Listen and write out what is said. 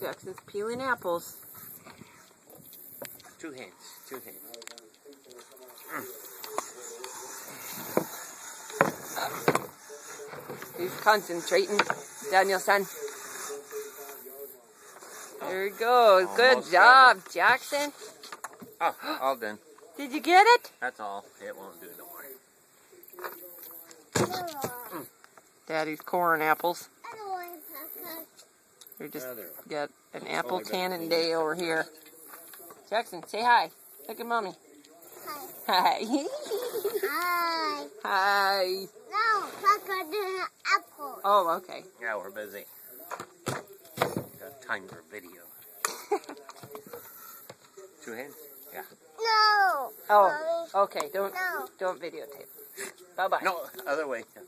Jackson's peeling apples. Two hands. Two hands. Mm. He's concentrating. Daniel-san. There he goes. Good Almost job, Jackson. Oh, all done. Did you get it? That's all. It won't do no more. Mm. Daddy's corn apples. We just got an apple only been cannon clean. day over here. Jackson, say hi. Look at mommy. Hi. Hi. Hi. hi. No, Papa did an apple. Oh, okay. Yeah, we're busy. Got time for video. Two hands? Yeah. No. Oh, okay. Don't No. don't videotape. Bye bye. No, other way. Yeah.